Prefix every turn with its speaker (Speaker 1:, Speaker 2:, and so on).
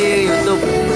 Speaker 1: di YouTube